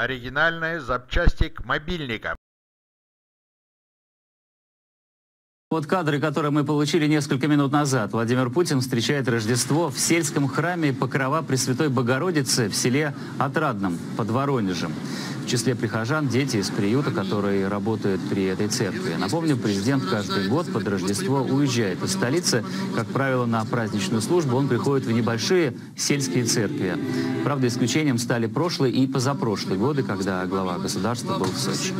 оригинальные запчасти к мобильникам. Вот кадры, которые мы получили несколько минут назад. Владимир Путин встречает Рождество в сельском храме Покрова Пресвятой Богородицы в селе Отрадном под Воронежем. В числе прихожан дети из приюта, которые работают при этой церкви. Напомню, президент каждый год под Рождество уезжает из столицы. Как правило, на праздничную службу он приходит в небольшие сельские церкви. Правда, исключением стали прошлые и позапрошлые годы, когда глава государства был в Сочи.